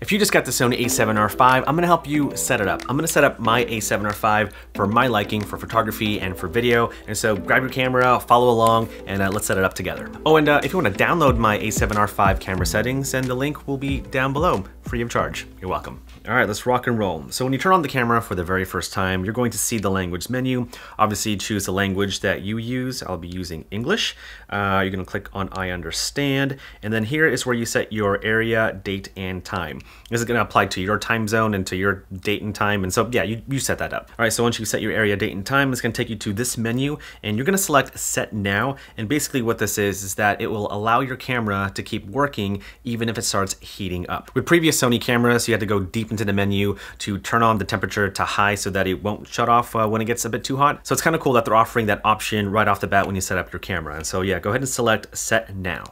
If you just got the Sony a7R5, I'm gonna help you set it up. I'm gonna set up my a7R5 for my liking for photography and for video. And so grab your camera, follow along, and uh, let's set it up together. Oh, and uh, if you wanna download my a7R5 camera settings, then the link will be down below, free of charge. You're welcome. All right, let's rock and roll. So when you turn on the camera for the very first time, you're going to see the language menu. Obviously choose the language that you use. I'll be using English. Uh, you're gonna click on I understand. And then here is where you set your area, date, and time. This is gonna apply to your time zone and to your date and time. And so yeah, you, you set that up. All right, so once you set your area, date, and time, it's gonna take you to this menu and you're gonna select set now. And basically what this is, is that it will allow your camera to keep working even if it starts heating up. With previous Sony cameras, you had to go deep into the menu to turn on the temperature to high so that it won't shut off uh, when it gets a bit too hot. So it's kind of cool that they're offering that option right off the bat when you set up your camera. And so yeah, go ahead and select set now.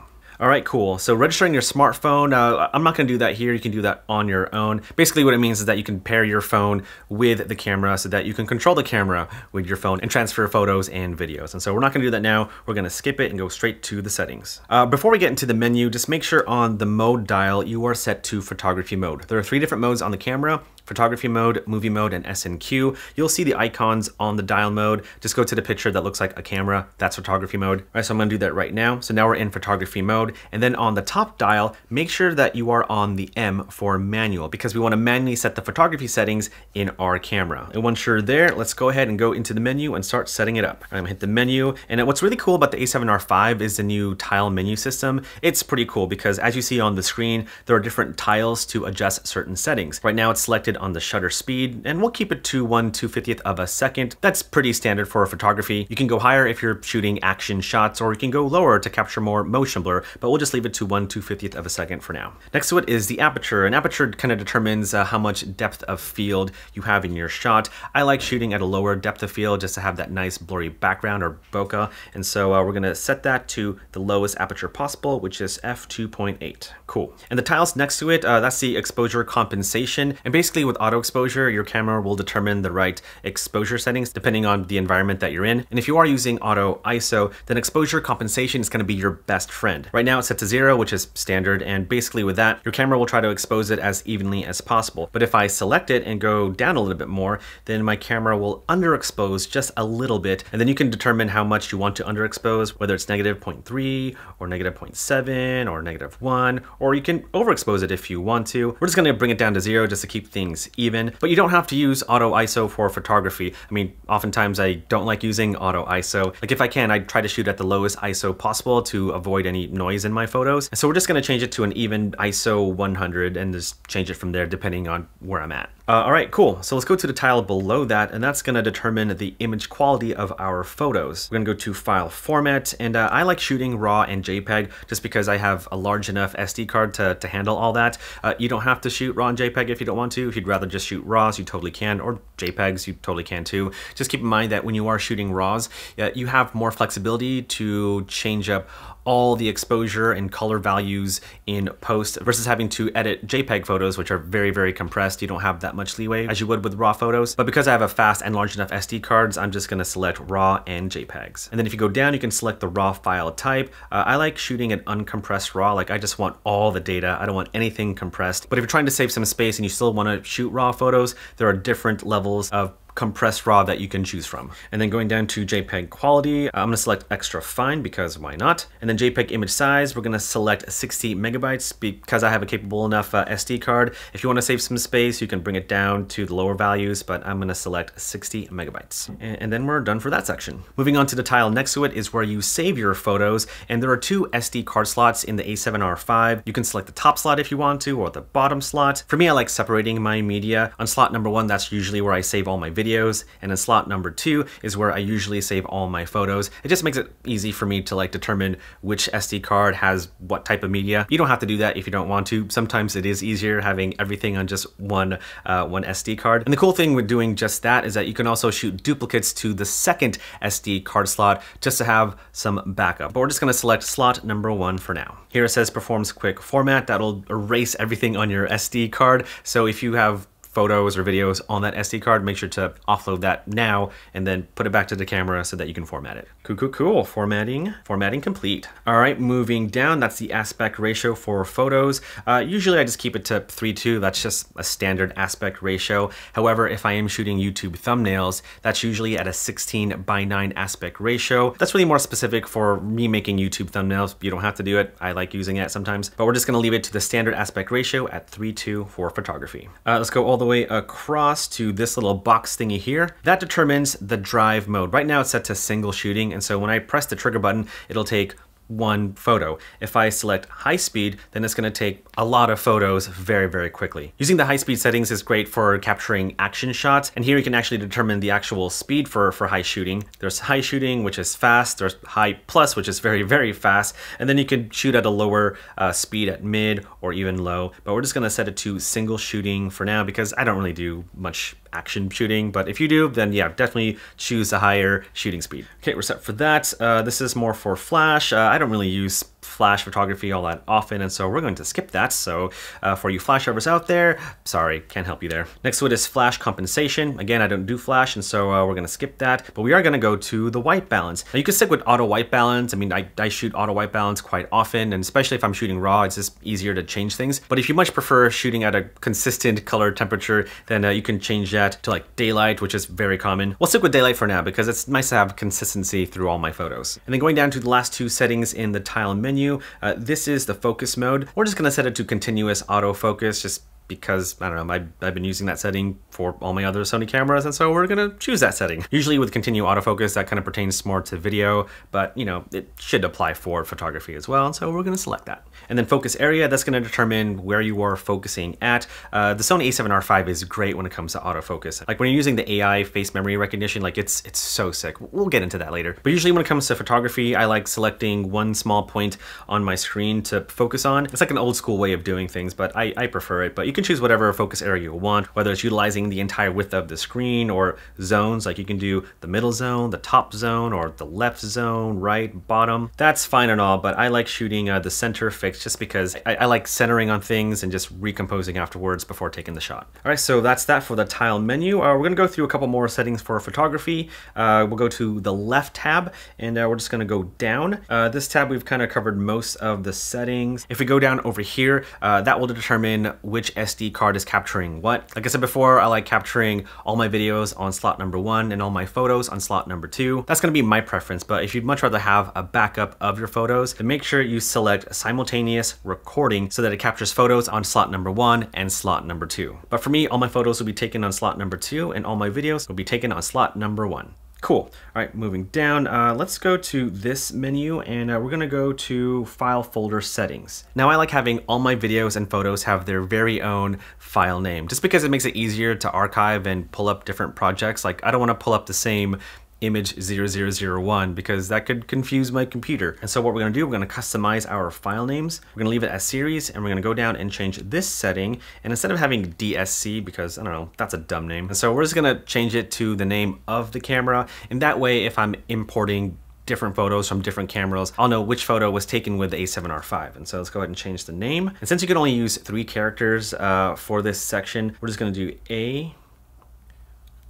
All right, cool. So registering your smartphone, uh, I'm not gonna do that here. You can do that on your own. Basically what it means is that you can pair your phone with the camera so that you can control the camera with your phone and transfer photos and videos. And so we're not gonna do that now. We're gonna skip it and go straight to the settings. Uh, before we get into the menu, just make sure on the mode dial, you are set to photography mode. There are three different modes on the camera photography mode, movie mode, and S&Q. You'll see the icons on the dial mode. Just go to the picture that looks like a camera. That's photography mode. All right, so I'm gonna do that right now. So now we're in photography mode. And then on the top dial, make sure that you are on the M for manual because we wanna manually set the photography settings in our camera. And once you're there, let's go ahead and go into the menu and start setting it up. I'm gonna hit the menu. And what's really cool about the A7R5 is the new tile menu system. It's pretty cool because as you see on the screen, there are different tiles to adjust certain settings. Right now it's selected on the shutter speed, and we'll keep it to 1 250th of a second. That's pretty standard for a photography. You can go higher if you're shooting action shots, or you can go lower to capture more motion blur, but we'll just leave it to 1 250th of a second for now. Next to it is the aperture. An aperture kind of determines uh, how much depth of field you have in your shot. I like shooting at a lower depth of field just to have that nice blurry background or bokeh, and so uh, we're gonna set that to the lowest aperture possible, which is f2.8. Cool. And the tiles next to it, uh, that's the exposure compensation, and basically with auto exposure, your camera will determine the right exposure settings depending on the environment that you're in. And if you are using auto ISO, then exposure compensation is gonna be your best friend. Right now it's set to zero, which is standard. And basically with that, your camera will try to expose it as evenly as possible. But if I select it and go down a little bit more, then my camera will underexpose just a little bit. And then you can determine how much you want to underexpose, whether it's negative 0.3 or negative 0.7 or negative one, or you can overexpose it if you want to. We're just gonna bring it down to zero just to keep things even, but you don't have to use auto ISO for photography. I mean, oftentimes I don't like using auto ISO. Like if I can, I try to shoot at the lowest ISO possible to avoid any noise in my photos. So we're just gonna change it to an even ISO 100 and just change it from there depending on where I'm at. Uh, all right, cool. So let's go to the tile below that, and that's gonna determine the image quality of our photos. We're gonna go to file format, and uh, I like shooting RAW and JPEG just because I have a large enough SD card to, to handle all that. Uh, you don't have to shoot RAW and JPEG if you don't want to. If you'd rather just shoot RAWs, you totally can, or JPEGs, you totally can too. Just keep in mind that when you are shooting RAWs, uh, you have more flexibility to change up all the exposure and color values in post versus having to edit JPEG photos, which are very, very compressed. You don't have that much leeway as you would with RAW photos. But because I have a fast and large enough SD cards, I'm just gonna select RAW and JPEGs. And then if you go down, you can select the RAW file type. Uh, I like shooting an uncompressed RAW, like I just want all the data. I don't want anything compressed. But if you're trying to save some space and you still wanna shoot RAW photos, there are different levels of compressed RAW that you can choose from. And then going down to JPEG quality, I'm gonna select extra fine because why not? And then JPEG image size, we're gonna select 60 megabytes because I have a capable enough uh, SD card. If you wanna save some space, you can bring it down to the lower values, but I'm gonna select 60 megabytes. And, and then we're done for that section. Moving on to the tile next to it is where you save your photos. And there are two SD card slots in the A7R5. You can select the top slot if you want to, or the bottom slot. For me, I like separating my media. On slot number one, that's usually where I save all my videos videos, and in slot number two is where I usually save all my photos. It just makes it easy for me to like determine which SD card has what type of media. You don't have to do that if you don't want to. Sometimes it is easier having everything on just one, uh, one SD card. And the cool thing with doing just that is that you can also shoot duplicates to the second SD card slot just to have some backup. But we're just gonna select slot number one for now. Here it says performs quick format. That'll erase everything on your SD card. So if you have photos or videos on that SD card, make sure to offload that now and then put it back to the camera so that you can format it. Cool, cool, cool. Formatting, formatting complete. All right, moving down, that's the aspect ratio for photos. Uh, usually I just keep it to 3.2. That's just a standard aspect ratio. However, if I am shooting YouTube thumbnails, that's usually at a 16 by 9 aspect ratio. That's really more specific for me making YouTube thumbnails. You don't have to do it. I like using it sometimes, but we're just gonna leave it to the standard aspect ratio at 3.2 for photography. Uh, let's go all the way across to this little box thingy here. That determines the drive mode. Right now it's set to single shooting, and so when I press the trigger button, it'll take one photo. If I select high speed, then it's gonna take a lot of photos very, very quickly. Using the high speed settings is great for capturing action shots, and here you can actually determine the actual speed for, for high shooting. There's high shooting, which is fast, there's high plus, which is very, very fast, and then you can shoot at a lower uh, speed at mid or even low, but we're just gonna set it to single shooting for now because I don't really do much action shooting, but if you do, then yeah, definitely choose a higher shooting speed. Okay, we're set for that. Uh, this is more for flash. Uh, I don't really use flash photography all that often, and so we're going to skip that. So uh, for you flash lovers out there, sorry, can't help you there. Next one is flash compensation. Again, I don't do flash, and so uh, we're gonna skip that, but we are gonna go to the white balance. Now you can stick with auto white balance. I mean, I, I shoot auto white balance quite often, and especially if I'm shooting raw, it's just easier to change things. But if you much prefer shooting at a consistent color temperature, then uh, you can change that to like daylight, which is very common. We'll stick with daylight for now because it's nice to have consistency through all my photos. And then going down to the last two settings in the tile menu, uh, this is the focus mode. We're just gonna set it to continuous autofocus just because, I don't know, I, I've been using that setting for all my other Sony cameras, and so we're gonna choose that setting. Usually with continue autofocus, that kind of pertains more to video, but you know, it should apply for photography as well, and so we're gonna select that. And then focus area, that's gonna determine where you are focusing at. Uh, the Sony a7R5 is great when it comes to autofocus. Like when you're using the AI face memory recognition, like it's, it's so sick. We'll get into that later. But usually when it comes to photography, I like selecting one small point on my screen to focus on. It's like an old school way of doing things, but I, I prefer it. But you can choose whatever focus area you want, whether it's utilizing the entire width of the screen or zones, like you can do the middle zone, the top zone, or the left zone, right, bottom. That's fine and all, but I like shooting uh, the center fix just because I, I like centering on things and just recomposing afterwards before taking the shot. All right, so that's that for the tile menu. Uh, we're gonna go through a couple more settings for photography. Uh, we'll go to the left tab and uh, we're just gonna go down. Uh, this tab, we've kind of covered most of the settings. If we go down over here, uh, that will determine which SD card is capturing what. Like I said before, I like capturing all my videos on slot number one and all my photos on slot number two. That's gonna be my preference, but if you'd much rather have a backup of your photos, then make sure you select simultaneous recording so that it captures photos on slot number one and slot number two. But for me, all my photos will be taken on slot number two and all my videos will be taken on slot number one. Cool. All right, moving down, uh, let's go to this menu and uh, we're gonna go to file folder settings. Now I like having all my videos and photos have their very own file name, just because it makes it easier to archive and pull up different projects. Like I don't wanna pull up the same image 0001 because that could confuse my computer. And so what we're gonna do, we're gonna customize our file names. We're gonna leave it as series and we're gonna go down and change this setting. And instead of having DSC, because I don't know, that's a dumb name. And so we're just gonna change it to the name of the camera. And that way, if I'm importing different photos from different cameras, I'll know which photo was taken with the A7R5. And so let's go ahead and change the name. And since you can only use three characters uh, for this section, we're just gonna do A,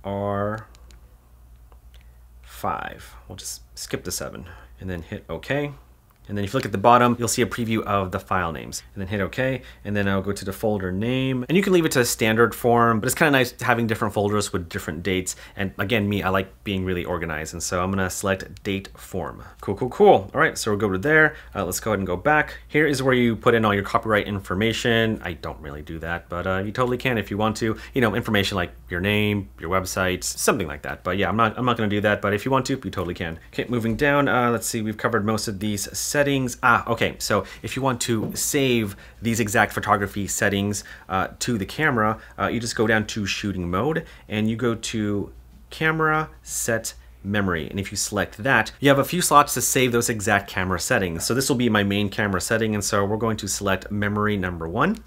R, five. We'll just skip the seven and then hit okay. And then if you look at the bottom, you'll see a preview of the file names. And then hit OK, and then I'll go to the folder name. And you can leave it to a standard form, but it's kind of nice having different folders with different dates. And again, me, I like being really organized. And so I'm gonna select date form. Cool, cool, cool. All right, so we'll go to there. Uh, let's go ahead and go back. Here is where you put in all your copyright information. I don't really do that, but uh, you totally can if you want to. You know, information like your name, your website, something like that. But yeah, I'm not, I'm not gonna do that, but if you want to, you totally can. Okay, moving down, uh, let's see, we've covered most of these settings. Ah, okay, so if you want to save these exact photography settings uh, to the camera, uh, you just go down to shooting mode and you go to camera set memory. And if you select that, you have a few slots to save those exact camera settings. So this will be my main camera setting. And so we're going to select memory number one.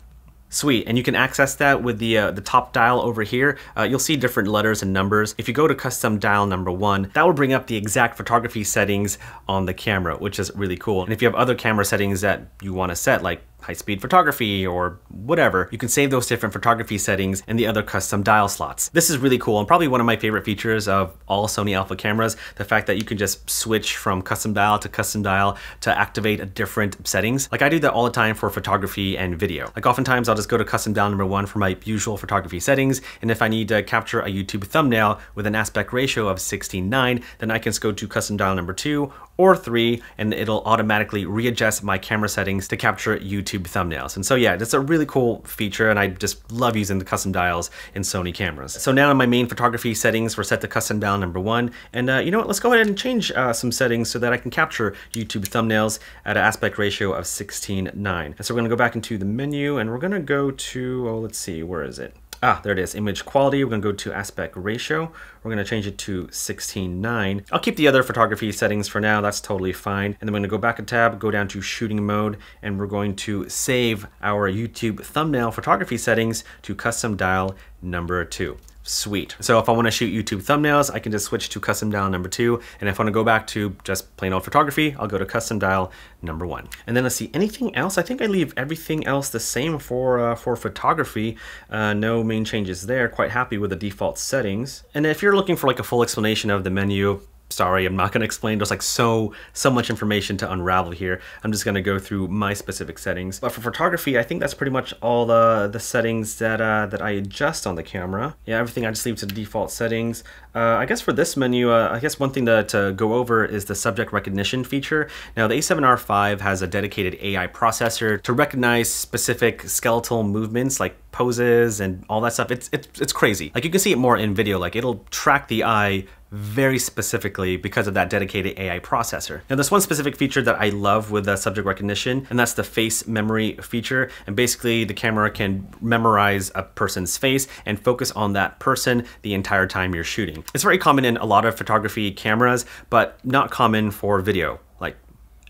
Sweet, and you can access that with the uh, the top dial over here. Uh, you'll see different letters and numbers. If you go to custom dial number one, that will bring up the exact photography settings on the camera, which is really cool. And if you have other camera settings that you want to set, like high-speed photography or whatever, you can save those different photography settings in the other custom dial slots. This is really cool and probably one of my favorite features of all Sony Alpha cameras, the fact that you can just switch from custom dial to custom dial to activate different settings. Like I do that all the time for photography and video. Like oftentimes I'll just go to custom dial number one for my usual photography settings, and if I need to capture a YouTube thumbnail with an aspect ratio of 16:9, then I can just go to custom dial number two or three, and it'll automatically readjust my camera settings to capture YouTube thumbnails. And so yeah, that's a really cool feature, and I just love using the custom dials in Sony cameras. So now in my main photography settings were set to custom dial number one, and uh, you know what, let's go ahead and change uh, some settings so that I can capture YouTube thumbnails at an aspect ratio of 16:9. And so we're gonna go back into the menu, and we're gonna go to, oh, let's see, where is it? Ah, there it is, image quality. We're gonna go to aspect ratio. We're gonna change it to 16.9. I'll keep the other photography settings for now, that's totally fine. And then we're gonna go back a tab, go down to shooting mode, and we're going to save our YouTube thumbnail photography settings to custom dial number two. Sweet. So if I want to shoot YouTube thumbnails, I can just switch to custom dial number two. And if I want to go back to just plain old photography, I'll go to custom dial number one. And then let's see, anything else? I think I leave everything else the same for, uh, for photography. Uh, no main changes there. Quite happy with the default settings. And if you're looking for like a full explanation of the menu, sorry, I'm not going to explain. There's like so, so much information to unravel here. I'm just going to go through my specific settings. But for photography, I think that's pretty much all the, the settings that, uh, that I adjust on the camera. Yeah, everything I just leave to the default settings. Uh, I guess for this menu, uh, I guess one thing to, to go over is the subject recognition feature. Now the A7R5 has a dedicated AI processor to recognize specific skeletal movements like poses and all that stuff. It's, it's, it's crazy. Like you can see it more in video, like it'll track the eye very specifically because of that dedicated AI processor. Now there's one specific feature that I love with the subject recognition and that's the face memory feature and basically the camera can memorize a person's face and focus on that person the entire time you're shooting. It's very common in a lot of photography cameras but not common for video like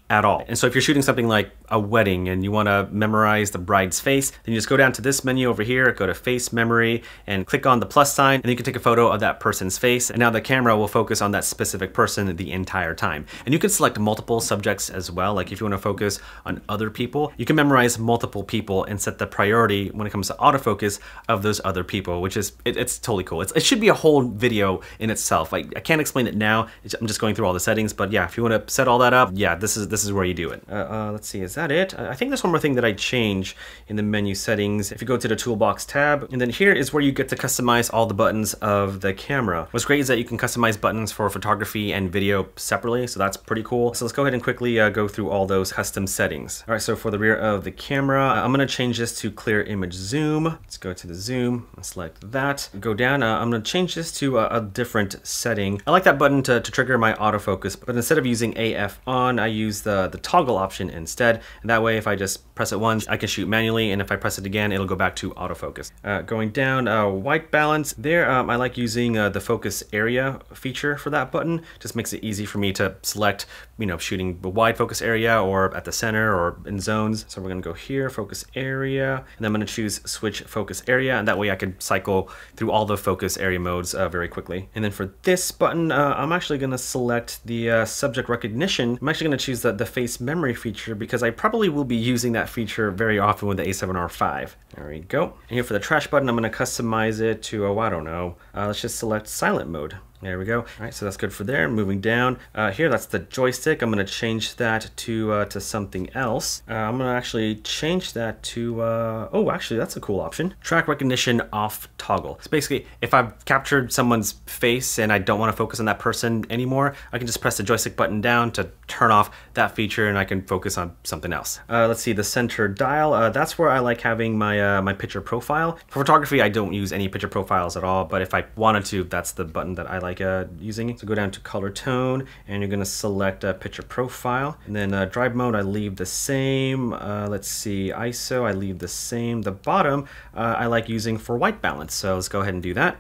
at all. And so if you're shooting something like a wedding and you want to memorize the bride's face, then you just go down to this menu over here, go to face memory and click on the plus sign and you can take a photo of that person's face and now the camera will focus on that specific person the entire time. And you can select multiple subjects as well, like if you want to focus on other people, you can memorize multiple people and set the priority when it comes to autofocus of those other people, which is, it, it's totally cool. It's, it should be a whole video in itself. Like I can't explain it now, I'm just going through all the settings, but yeah, if you want to set all that up, yeah, this is, this is where you do it. Uh, uh, let's see, is that it? I think there's one more thing that I change in the menu settings. If you go to the toolbox tab, and then here is where you get to customize all the buttons of the camera. What's great is that you can customize buttons for photography and video separately, so that's pretty cool. So let's go ahead and quickly uh, go through all those custom settings. All right, so for the rear of the camera, I'm gonna change this to clear image zoom. Let's go to the zoom and select that. Go down, uh, I'm gonna change this to a, a, different setting. I like that button to, to trigger my autofocus, but instead of using AF on, I use the, the toggle option instead. That way, if I just press it once, I can shoot manually. And if I press it again, it'll go back to autofocus. Uh, going down, uh, white balance. There, um, I like using uh, the focus area feature for that button. Just makes it easy for me to select, you know, shooting the wide focus area or at the center or in zones. So we're gonna go here, focus area, and I'm gonna choose switch focus area. And that way I can cycle through all the focus area modes uh, very quickly. And then for this button, uh, I'm actually gonna select the uh, subject recognition. I'm actually gonna choose the, the face memory feature because I probably will be using that feature very often with the A7R5. There we go. And here for the trash button, I'm gonna customize it to, oh, I don't know. Uh, let's just select silent mode. There we go. All right, so that's good for there. Moving down uh, here, that's the joystick. I'm going to change that to uh, to something else. Uh, I'm going to actually change that to, uh, oh, actually, that's a cool option. Track recognition off toggle. So basically, if I've captured someone's face and I don't want to focus on that person anymore, I can just press the joystick button down to turn off that feature and I can focus on something else. Uh, let's see, the center dial. Uh, that's where I like having my my picture profile. For photography, I don't use any picture profiles at all, but if I wanted to, that's the button that I like like uh, using. So go down to color tone and you're gonna select a picture profile. And then uh, drive mode, I leave the same. Uh, let's see, ISO, I leave the same. The bottom, uh, I like using for white balance. So let's go ahead and do that.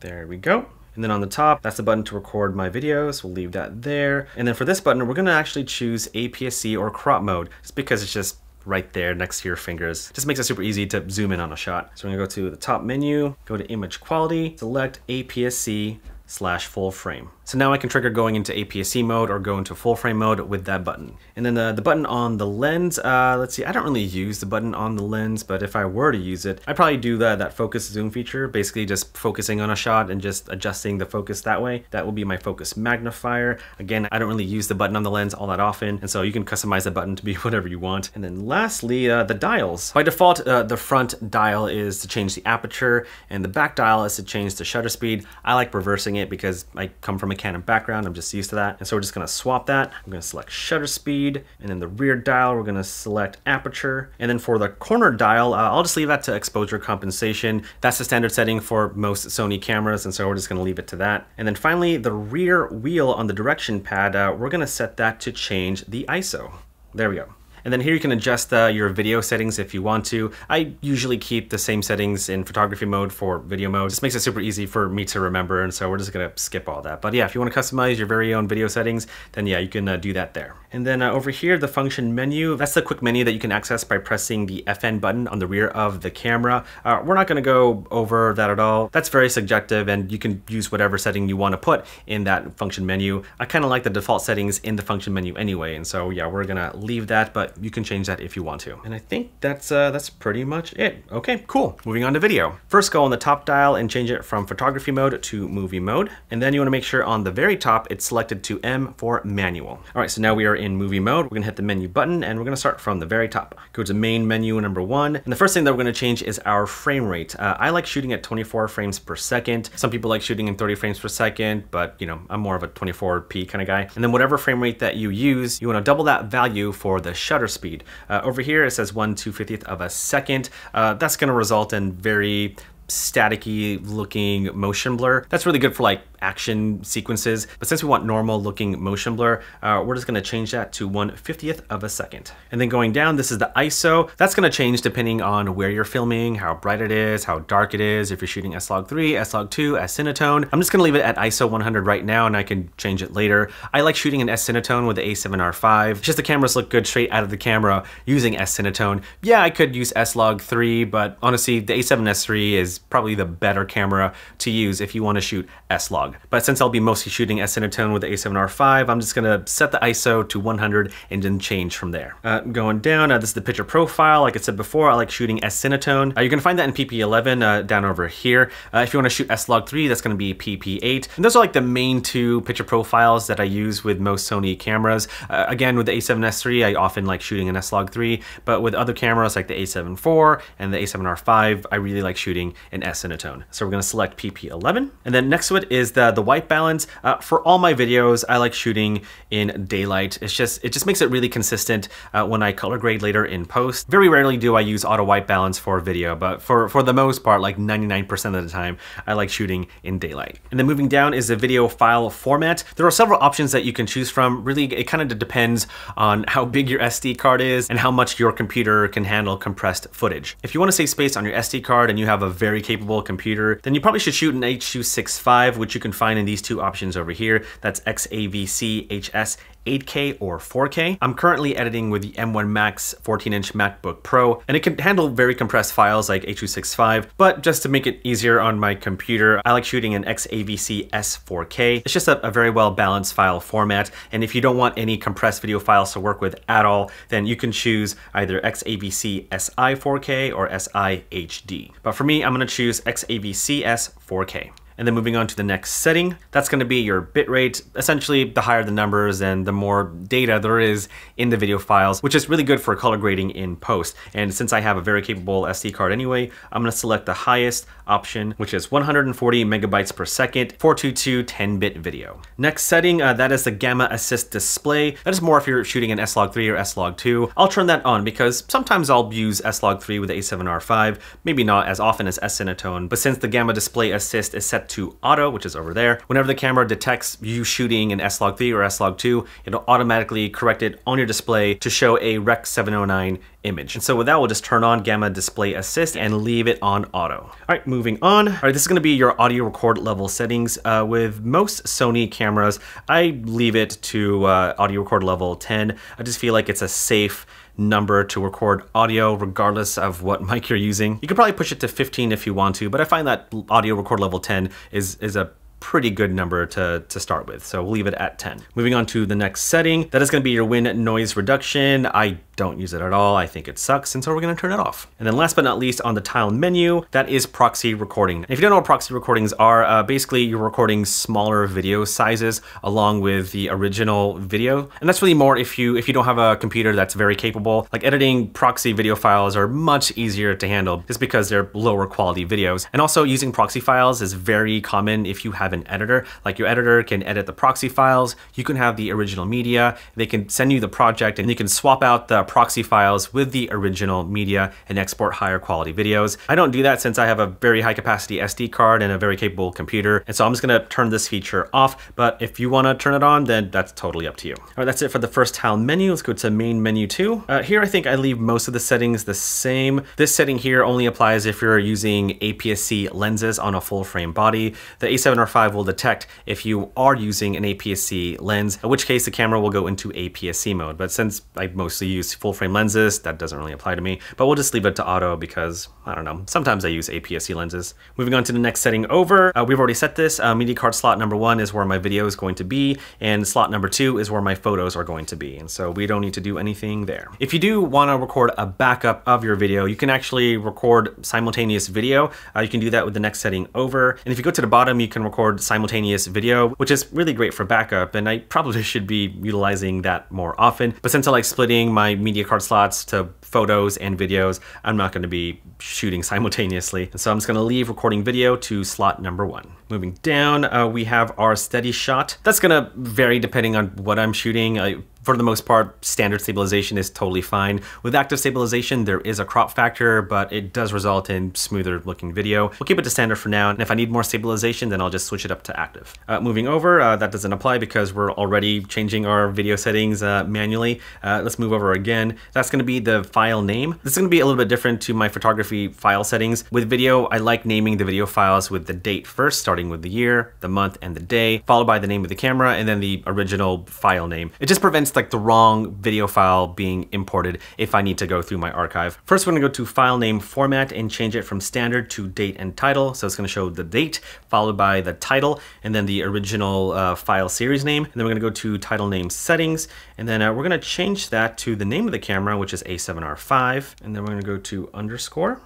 There we go. And then on the top, that's the button to record my videos. We'll leave that there. And then for this button, we're gonna actually choose APS-C or crop mode, just because it's just right there next to your fingers. Just makes it super easy to zoom in on a shot. So we're gonna go to the top menu, go to image quality, select APS-C, slash full frame. So now I can trigger going into APS-C mode or go into full frame mode with that button. And then the, the button on the lens, uh, let's see, I don't really use the button on the lens, but if I were to use it, I'd probably do the, that focus zoom feature, basically just focusing on a shot and just adjusting the focus that way. That will be my focus magnifier. Again, I don't really use the button on the lens all that often, and so you can customize the button to be whatever you want. And then lastly, uh, the dials. By default, uh, the front dial is to change the aperture, and the back dial is to change the shutter speed. I like reversing it because I come from a Canon background. I'm just used to that. And so we're just gonna swap that. I'm gonna select shutter speed and then the rear dial, we're gonna select aperture. And then for the corner dial, uh, I'll just leave that to exposure compensation. That's the standard setting for most Sony cameras. And so we're just gonna leave it to that. And then finally, the rear wheel on the direction pad, uh, we're gonna set that to change the ISO. There we go. And then here you can adjust uh, your video settings if you want to. I usually keep the same settings in photography mode for video mode. This makes it super easy for me to remember, and so we're just gonna skip all that. But yeah, if you wanna customize your very own video settings, then yeah, you can uh, do that there. And then uh, over here, the function menu, that's the quick menu that you can access by pressing the FN button on the rear of the camera. Uh, we're not gonna go over that at all. That's very subjective, and you can use whatever setting you wanna put in that function menu. I kinda like the default settings in the function menu anyway, and so yeah, we're gonna leave that, but you can change that if you want to. And I think that's uh, that's pretty much it. Okay, cool. Moving on to video. First go on the top dial and change it from photography mode to movie mode. And then you wanna make sure on the very top it's selected to M for manual. All right, so now we are in movie mode. We're gonna hit the menu button and we're gonna start from the very top. Go to main menu number one. And the first thing that we're gonna change is our frame rate. Uh, I like shooting at 24 frames per second. Some people like shooting in 30 frames per second, but you know, I'm more of a 24p kind of guy. And then whatever frame rate that you use, you wanna double that value for the shutter speed. Uh, over here, it says 1 250th of a second. Uh, that's going to result in very staticky looking motion blur. That's really good for like action sequences, but since we want normal looking motion blur, uh, we're just gonna change that to 1 50th of a second. And then going down, this is the ISO. That's gonna change depending on where you're filming, how bright it is, how dark it is, if you're shooting S-Log3, S-Log2, S-Cinetone. I'm just gonna leave it at ISO 100 right now and I can change it later. I like shooting in S-Cinetone with the A7R5. It's just the cameras look good straight out of the camera using S-Cinetone. Yeah, I could use S-Log3, but honestly, the A7S3 is probably the better camera to use if you want to shoot S-Log. But since I'll be mostly shooting S-Cinetone with the A7R5, I'm just gonna set the ISO to 100 and then change from there. Uh, going down, uh, this is the picture profile. Like I said before, I like shooting S-Cinetone. Uh, you're gonna find that in PP11 uh, down over here. Uh, if you wanna shoot S-Log3, that's gonna be PP8. And those are like the main two picture profiles that I use with most Sony cameras. Uh, again, with the A7S3, I often like shooting an S-Log3, but with other cameras like the A7 IV and the A7R5, I really like shooting in S-Cinetone. So we're gonna select PP11. And then next to it is the, the white balance. Uh, for all my videos, I like shooting in daylight. It's just, it just makes it really consistent uh, when I color grade later in post. Very rarely do I use auto white balance for video, but for, for the most part, like 99% of the time, I like shooting in daylight. And then moving down is the video file format. There are several options that you can choose from. Really, it kind of depends on how big your SD card is and how much your computer can handle compressed footage. If you want to save space on your SD card and you have a very capable computer, then you probably should shoot an H.265, which you can find in these two options over here. That's XAVC HS 8K or 4K. I'm currently editing with the M1 Max 14-inch MacBook Pro, and it can handle very compressed files like H.265, but just to make it easier on my computer, I like shooting in XAVC S4K. It's just a, a very well balanced file format, and if you don't want any compressed video files to work with at all, then you can choose either XAVC SI 4K or SI HD. But for me, I'm gonna choose XAVC S 4K. And then moving on to the next setting, that's gonna be your bitrate. Essentially, the higher the numbers and the more data there is in the video files, which is really good for color grading in post. And since I have a very capable SD card anyway, I'm gonna select the highest option, which is 140 megabytes per second, 422 10-bit video. Next setting, uh, that is the Gamma Assist display. That is more if you're shooting an S-Log3 or S-Log2. I'll turn that on because sometimes I'll use S-Log3 with the A7R5, maybe not as often as S-Cinetone, but since the Gamma Display Assist is set to auto, which is over there. Whenever the camera detects you shooting an S-Log3 or S-Log2, it'll automatically correct it on your display to show a Rec 709 image. And so with that, we'll just turn on Gamma Display Assist and leave it on auto. All right, moving on. All right, this is gonna be your audio record level settings. Uh, with most Sony cameras, I leave it to uh, audio record level 10. I just feel like it's a safe number to record audio regardless of what mic you're using. You could probably push it to 15 if you want to, but I find that audio record level 10 is, is a pretty good number to, to start with. So we'll leave it at 10. Moving on to the next setting, that is gonna be your wind noise reduction. I don't use it at all. I think it sucks, and so we're gonna turn it off. And then last but not least on the tile menu, that is proxy recording. And If you don't know what proxy recordings are, uh, basically you're recording smaller video sizes along with the original video. And that's really more if you if you don't have a computer that's very capable. Like editing proxy video files are much easier to handle just because they're lower quality videos. And also using proxy files is very common if you have an editor. Like your editor can edit the proxy files, you can have the original media, they can send you the project and you can swap out the proxy files with the original media and export higher quality videos. I don't do that since I have a very high capacity SD card and a very capable computer. And so I'm just gonna turn this feature off. But if you wanna turn it on, then that's totally up to you. All right, that's it for the first tile menu. Let's go to main menu two. Uh, here, I think I leave most of the settings the same. This setting here only applies if you're using APS-C lenses on a full frame body. The A7R5 will detect if you are using an APS-C lens, in which case the camera will go into APS-C mode. But since I mostly use full frame lenses, that doesn't really apply to me. But we'll just leave it to auto because, I don't know, sometimes I use APS-C lenses. Moving on to the next setting over, uh, we've already set this. Uh, media card slot number one is where my video is going to be, and slot number two is where my photos are going to be. And so we don't need to do anything there. If you do want to record a backup of your video, you can actually record simultaneous video. Uh, you can do that with the next setting over. And if you go to the bottom, you can record simultaneous video, which is really great for backup. And I probably should be utilizing that more often. But since I like splitting my media card slots to photos and videos, I'm not going to be shooting simultaneously. And so I'm just going to leave recording video to slot number one. Moving down, uh, we have our steady shot. That's going to vary depending on what I'm shooting. I, for the most part, standard stabilization is totally fine. With active stabilization, there is a crop factor, but it does result in smoother looking video. We'll keep it to standard for now, and if I need more stabilization, then I'll just switch it up to active. Uh, moving over, uh, that doesn't apply because we're already changing our video settings uh, manually. Uh, let's move over again. That's gonna be the file name. This is gonna be a little bit different to my photography file settings. With video, I like naming the video files with the date first, starting with the year, the month, and the day, followed by the name of the camera, and then the original file name. It just prevents like the wrong video file being imported if I need to go through my archive. First, we're gonna go to file name format and change it from standard to date and title. So it's gonna show the date followed by the title and then the original uh, file series name. And then we're gonna go to title name settings. And then uh, we're gonna change that to the name of the camera, which is A7R5. And then we're gonna go to underscore.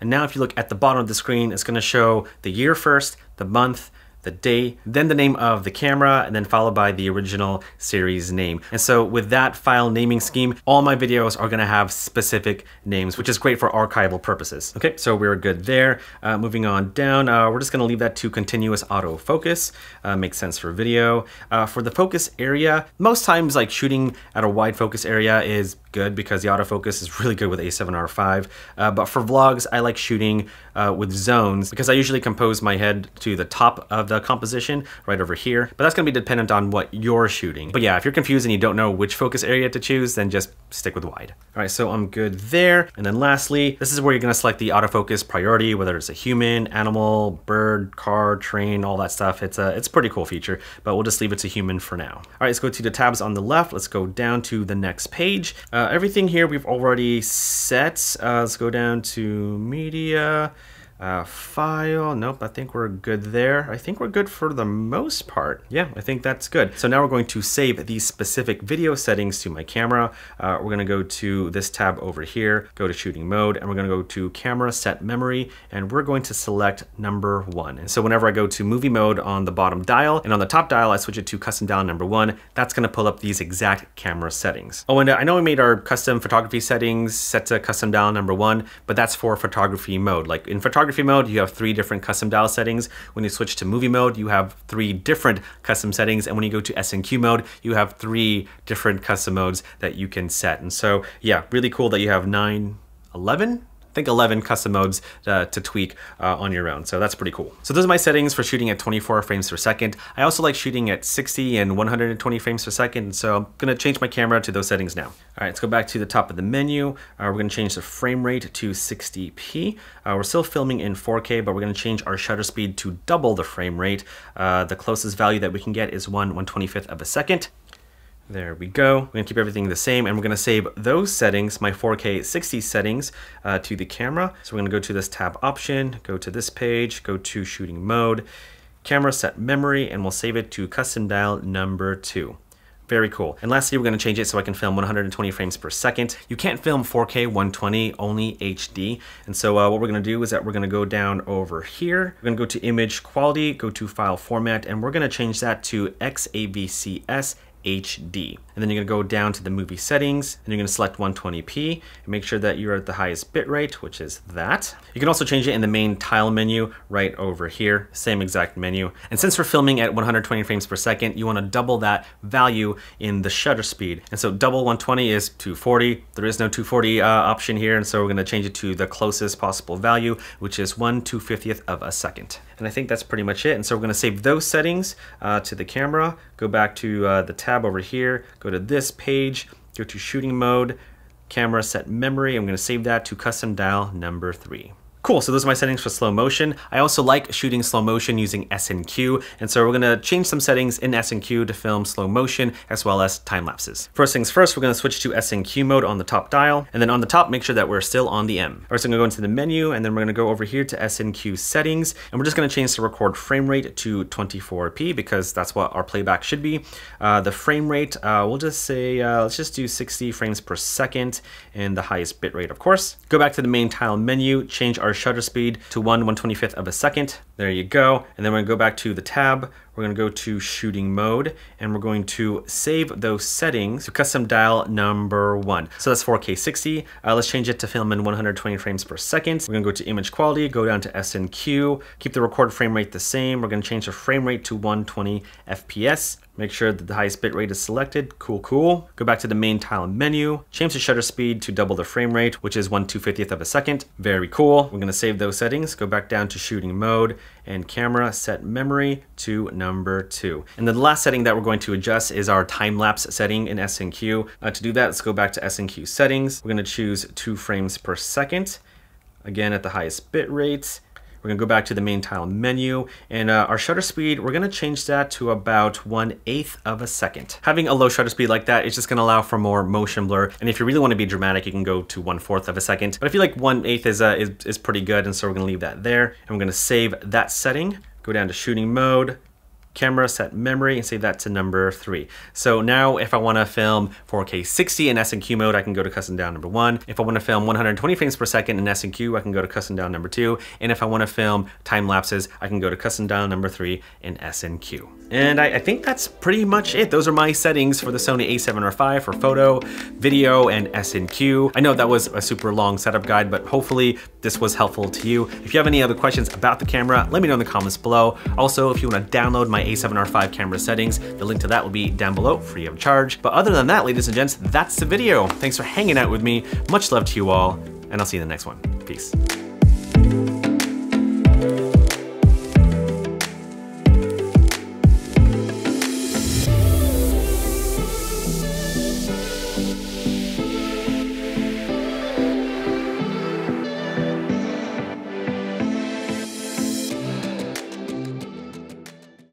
And now if you look at the bottom of the screen, it's gonna show the year first, the month, the day, then the name of the camera, and then followed by the original series name. And so with that file naming scheme, all my videos are gonna have specific names, which is great for archival purposes. Okay, so we're good there. Uh, moving on down, uh, we're just gonna leave that to continuous autofocus. Uh, makes sense for video. Uh, for the focus area, most times like shooting at a wide focus area is good because the autofocus is really good with A7R5. Uh, but for vlogs, I like shooting uh, with zones because I usually compose my head to the top of the composition right over here. But that's gonna be dependent on what you're shooting. But yeah, if you're confused and you don't know which focus area to choose, then just stick with wide. All right, so I'm good there. And then lastly, this is where you're gonna select the autofocus priority, whether it's a human, animal, bird, car, train, all that stuff. It's a, it's a pretty cool feature, but we'll just leave it to human for now. All right, let's go to the tabs on the left. Let's go down to the next page. Uh, everything here we've already set. Uh, let's go down to media. Uh, file, nope, I think we're good there. I think we're good for the most part. Yeah, I think that's good. So now we're going to save these specific video settings to my camera. Uh, we're gonna go to this tab over here, go to shooting mode, and we're gonna go to camera set memory, and we're going to select number one. And so whenever I go to movie mode on the bottom dial, and on the top dial, I switch it to custom dial number one, that's gonna pull up these exact camera settings. Oh, and I know we made our custom photography settings set to custom dial number one, but that's for photography mode. Like in photography photography mode, you have three different custom dial settings. When you switch to movie mode, you have three different custom settings. And when you go to S&Q mode, you have three different custom modes that you can set. And so, yeah, really cool that you have nine, 11 think 11 custom modes uh, to tweak uh, on your own. So that's pretty cool. So those are my settings for shooting at 24 frames per second. I also like shooting at 60 and 120 frames per second. So I'm gonna change my camera to those settings now. All right, let's go back to the top of the menu. Uh, we're gonna change the frame rate to 60p. Uh, we're still filming in 4K, but we're gonna change our shutter speed to double the frame rate. Uh, the closest value that we can get is 1 125th of a second. There we go. We're gonna keep everything the same and we're gonna save those settings, my 4K 60 settings, uh, to the camera. So we're gonna go to this tab option, go to this page, go to shooting mode, camera set memory, and we'll save it to custom dial number two. Very cool. And lastly, we're gonna change it so I can film 120 frames per second. You can't film 4K 120, only HD. And so uh, what we're gonna do is that we're gonna go down over here. We're gonna go to image quality, go to file format, and we're gonna change that to XAVCS HD. And then you're gonna go down to the movie settings and you're gonna select 120p and make sure that you're at the highest bitrate, which is that. You can also change it in the main tile menu right over here, same exact menu. And since we're filming at 120 frames per second, you wanna double that value in the shutter speed. And so double 120 is 240. There is no 240 uh, option here. And so we're gonna change it to the closest possible value, which is 1 250th of a second. And I think that's pretty much it. And so we're gonna save those settings uh, to the camera, go back to uh, the tab over here, go to this page, go to shooting mode, camera set memory. I'm gonna save that to custom dial number three. Cool, so those are my settings for slow motion. I also like shooting slow motion using S&Q, and so we're gonna change some settings in S&Q to film slow motion as well as time lapses. First things first, we're gonna switch to S&Q mode on the top dial, and then on the top, make sure that we're still on the M. First, I'm gonna go into the menu, and then we're gonna go over here to S&Q settings, and we're just gonna change the record frame rate to 24p because that's what our playback should be. Uh, the frame rate, uh, we'll just say, uh, let's just do 60 frames per second, and the highest bit rate, of course. Go back to the main tile menu, change our shutter speed to 1 125th of a second. There you go. And then we're gonna go back to the tab. We're gonna go to shooting mode and we're going to save those settings to custom dial number one. So that's 4K 60. Uh, let's change it to film in 120 frames per second. We're gonna go to image quality, go down to S&Q, keep the record frame rate the same. We're gonna change the frame rate to 120 FPS. Make sure that the highest bit rate is selected. Cool, cool. Go back to the main tile menu, change the shutter speed to double the frame rate, which is 1 250th of a second. Very cool. We're gonna save those settings, go back down to shooting mode and camera set memory to number two. And the last setting that we're going to adjust is our time lapse setting in S&Q. Uh, to do that, let's go back to S&Q settings. We're gonna choose two frames per second. Again, at the highest bit rate we're gonna go back to the main tile menu and uh, our shutter speed, we're gonna change that to about 1 8th of a second. Having a low shutter speed like that is just gonna allow for more motion blur. And if you really wanna be dramatic, you can go to 1 4th of a second. But I feel like 1 8th is, uh, is, is pretty good. And so we're gonna leave that there. And we're gonna save that setting, go down to shooting mode, camera, set memory, and save that to number three. So now if I wanna film 4K 60 in S&Q mode, I can go to custom dial number one. If I wanna film 120 frames per second in S&Q, I can go to custom dial number two. And if I wanna film time lapses, I can go to custom dial number three in S&Q. And I, I, think that's pretty much it. Those are my settings for the Sony a7R5 for photo, video, and S&Q. I know that was a super long setup guide, but hopefully this was helpful to you. If you have any other questions about the camera, let me know in the comments below. Also, if you wanna download my a7R5 camera settings, the link to that will be down below, free of charge. But other than that, ladies and gents, that's the video. Thanks for hanging out with me. Much love to you all, and I'll see you in the next one. Peace.